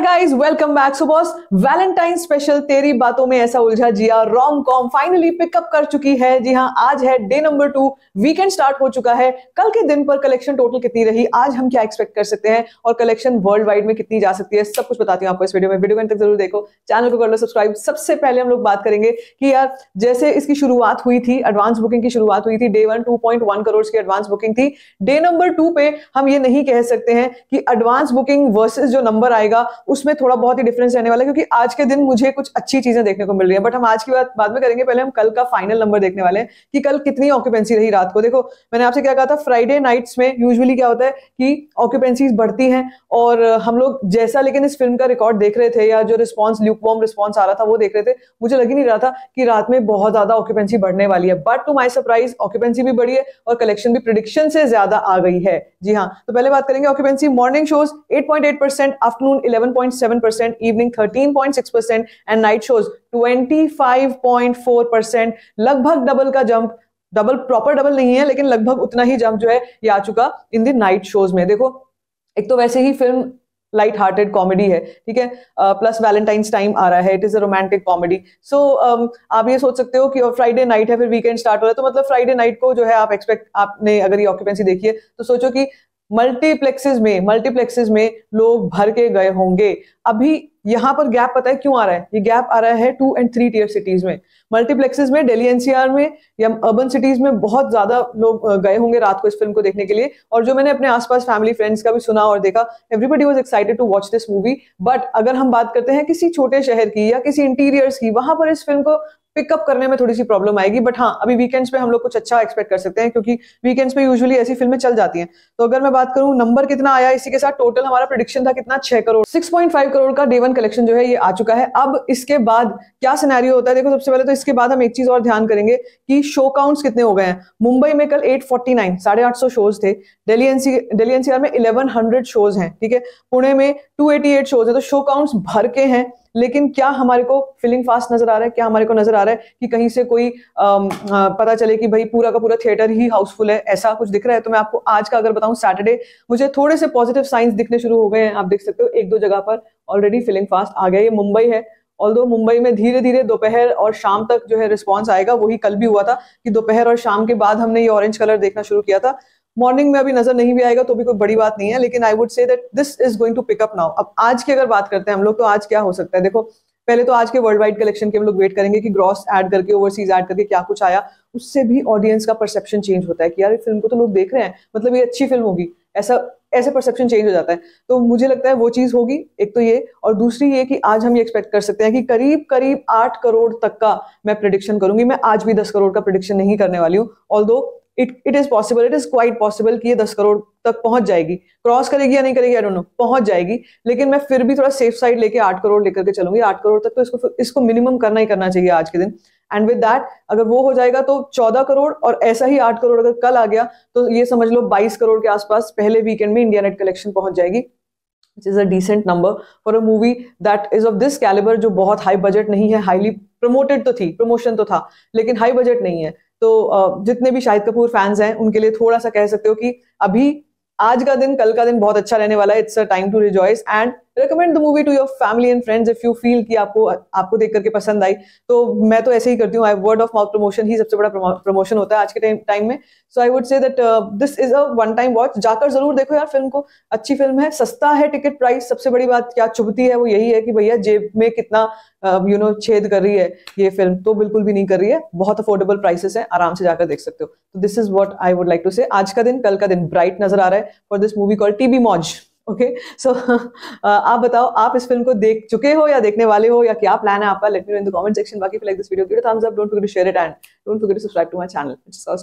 Guys welcome back so boss valentine special तेरी बातों में ऐसा उलझा जिया रोम कॉम फाइनली पिकअप कर चुकी है जी हाँ आज है day number two weekend start हो चुका है कल के दिन पर कलेक्शन टोटल कितनी रही आज हम क्या एक्सपेक्ट कर सकते हैं और कलेक्शन वर्ल्ड वाइड में कितनी जा सकती है सब कुछ बताती हूँ आपको इस वीडियो में वीडियो तक ज़रूर देखो चैनल को कर लो सब्सक्राइब सबसे पहले हम लोग बात करेंगे कि यार जैसे इसकी शुरुआत हुई थी एडवांस बुकिंग की शुरुआत हुई थी डे वन टू करोड़ की एडवांस बुकिंग थी डे नंबर टू पे हम ये नहीं कह सकते हैं कि एडवांस बुकिंग वर्सेज जो नंबर आएगा उसमें थोड़ा बहुत ही डिफरेंस रहने वाला है, क्योंकि आज के दिन मुझे कुछ अच्छी चीज़ें देखने को मिल रही है। बट हम आज की बात, बाद में करेंगे, पहले हम कल का फाइनल नंबर देखने वाले हैं कि कल कितनी ऑक्यूपेंसी रही रात को। देखो, मैंने आपसे क्या कहा था फ्राइडे नाइट्स में यूजुअली क्या होता है कि ऑक्यूपेंसीज बढ़ती हैं और हम लोग जैसा, लेकिन इस फ़िल्म का रिकॉर्ड देख रहे थे या जो रिस्पॉन्स ल्यूकवॉर्म रिस्पॉन्स आ रहा था, वो देख रहे थे। मुझे लग ही नहीं रहा था कि रात में बहुत ज़्यादा ऑक्यूपेंसी बढ़ने वाली है। But to my surprise occupancy भी बढ़ी है और कलेक्शन भी प्रिडिक्शन से ज़्यादा आ गई है। जी हाँ तो पहले बात करेंगे occupancy morning shows 8.8 percent afternoon 11.7 percent evening 13.6 percent and night shows 25.4 percent लगभग डबल का जंप डबल प्रॉपर डबल नहीं है, लेकिन लगभग उतना ही जंप जो है, ये आ चुका इन द नाइट शोज़ में। देखो, एक तो वैसे ही फ़िल्म लाइट हार्टेड कॉमेडी है, ठीक है? प्लस वैलेंटाइंस टाइम आ रहा है it is a romantic comedy so आप ये सोच सकते हो कि फ्राइडे नाइट है, फिर वीकेंड स्टार्ट हो रहा है तो मतलब फ्राइडे नाइट को जो है आप एक्सपेक्ट आपने अगर ये ऑक्यूपेंसी देखी है तो सोचो कि मल्टीप्लेक्सेस में मल्टीप्लेक्सेस में लोग भर के गए होंगे। अभी यहाँ पर गैप पता है क्यों आ रहा है? ये गैप आ रहा है two and three tier cities में। मल्टीप्लेक्सेस में दिल्ली एनसीआर में या अर्बन सिटीज़ में बहुत ज़्यादा लोग गए होंगे रात को इस फ़िल्म को देखने के लिए। और जो मैंने अपने आसपास फैमिली फ्रेंड्स का भी सुना और देखा everybody was excited to watch this movie but अगर हम बात करते हैं किसी छोटे शहर की या किसी इंटीरियर्स की, वहाँ पर इस फ़िल्म को पिकअप करने में थोड़ी सी प्रॉब्लम आएगी बट हाँ अभी वीकेंड्स पे हम लोग कुछ अच्छा एक्सपेक्ट कर सकते हैं, क्योंकि वीकेंड्स पे यूजुअली ऐसी फ़िल्में चल जाती हैं। तो अगर मैं बात करूँ नंबर कितना आया, इसी के साथ टोटल हमारा प्रोडिक्शन था कितना? छह करोड़। 6.5 करोड़ का डे वन कलेक्शन जो है, ये आ चुका है। अब इसके बाद क्या सिनेरियो होता है? देखो, सबसे पहले तो इसके बाद हम एक चीज़ और ध्यान करेंगे कि शो काउंट्स कितने हो गए हैं। मुंबई में कल एट फोर्टी नाइन साढ़े आठ सौ शोज़ थे। दिल्ली एनसी दिल्ली एनसीआर में इलेवन हंड्रेड शोज़ हैं, ठीक है? पुणे में टू एटी एट शोज़ है तो शो काउंट्स भर के हैं। लेकिन क्या हमारे को फीलिंग फास्ट नज़र आ रहा है? क्या हमारे को नज़र आ रहा है कि कहीं से कोई आ, पता चले कि भाई पूरा का पूरा थिएटर ही हाउसफुल है? ऐसा कुछ दिख रहा है? तो मैं आपको आज का अगर बताऊँ सैटरडे मुझे थोड़े से पॉजिटिव साइंस दिखने शुरू हो गए हैं आप देख सकते हो एक दो जगह पर ऑलरेडी फीलिंग फास्ट आ गया ये मुंबई है। ऑल मुंबई में धीरे धीरे दोपहर और शाम तक जो है रिस्पॉन्स आएगा वही कल भी हुआ था कि दोपहर और शाम के बाद हमने ये ऑरेंज कलर देखना शुरू किया था। मॉर्निंग में अभी नज़र नहीं भी आएगा तो भी कोई बड़ी बात नहीं है, लेकिन I would say that this is going to pick up now अब आज की अगर बात करते हैं हम लोग तो आज क्या हो सकता है? देखो, पहले तो आज के वर्ल्ड वाइड कलेक्शन के हम लोग वेट करेंगे कि ग्रॉस ऐड करके ओवरसीज ऐड करके क्या कुछ आया। उससे भी ऑडियंस का परसेप्शन चेंज होता है कि यार फ़िल्म को तो लोग देख रहे हैं। मतलब ये अच्छी फ़िल्म होगी। ऐसा, ऐसे परसेप्शन चेंज हो जाता है। तो मुझे लगता है वो चीज़ होगी। एक तो ये, और दूसरी ये कि आज हम ये एक्सपेक्ट कर सकते हैं कि करीब करीब आठ करोड़ तक का मैं प्रिडिक्शन करूँगी। मैं आज भी दस करोड़ का प्रिडिक्शन नहीं करने वाली हूँ। All it it is possible it is quite possible कि ये दस करोड़ तक पहुँच जाएगी। क्रॉस करेगी या नहीं करेगी आई डोंट नो पहुँच जाएगी। लेकिन मैं फिर भी थोड़ा सेफ़ साइड लेके आठ करोड़ लेकर के चलूँगी। आठ करोड़ तक तो इसको इसको मिनिमम करना ही करना चाहिए आज के दिन। एंड विद दैट अगर वो हो जाएगा तो चौदह करोड़ और ऐसा ही आठ करोड़ अगर कल आ गया तो ये समझ लो बाईस करोड़ के आसपास पहले वीकेंड में इंडिया नेट कलेक्शन पहुँच जाएगी। Which is a decent number for a movie that is of this caliber जो बहुत हाई बजट नहीं है हाईली प्रमोटेड तो थी प्रमोशन तो था, लेकिन हाई बजट नहीं है। तो जितने भी शाहिद कपूर फैंस हैं, उनके लिए थोड़ा सा कह सकते हो कि अभी आज का दिन, कल का दिन बहुत अच्छा रहने वाला है। It's a time to rejoice and recommend the movie to your family and friends if you feel कि आपको आपको देख करके पसंद आई। तो मैं तो ऐसे ही करती हूँ। I word of mouth promotion ही सबसे बड़ा प्रमोशन होता है आज के टाइम में। So I would say that this is a one time watch जाकर ज़रूर देखो यार फ़िल्म को। अच्छी फ़िल्म है, सस्ता है टिकट प्राइस सबसे बड़ी बात क्या चुभती है वो यही है कि भैया जेब में कितना यू नो छेद कर रही है ये फ़िल्म तो बिल्कुल भी नहीं कर रही है। बहुत अफोर्डेबल प्राइसेस है। आराम से जाकर देख सकते हो। तो this is what I would like to say आज का दिन, कल का दिन ब्राइट नज़र आ रहा है। फॉर दिस मूवी कॉल टीबी मॉज ओके सो आप बताओ, आप इस फ़िल्म को देख चुके हो या देखने वाले हो या क्या प्लान है आपका? Let me know in the comment section बाकी like this video thumbs up don't forget to share it and don't forget to subscribe to my channel it's so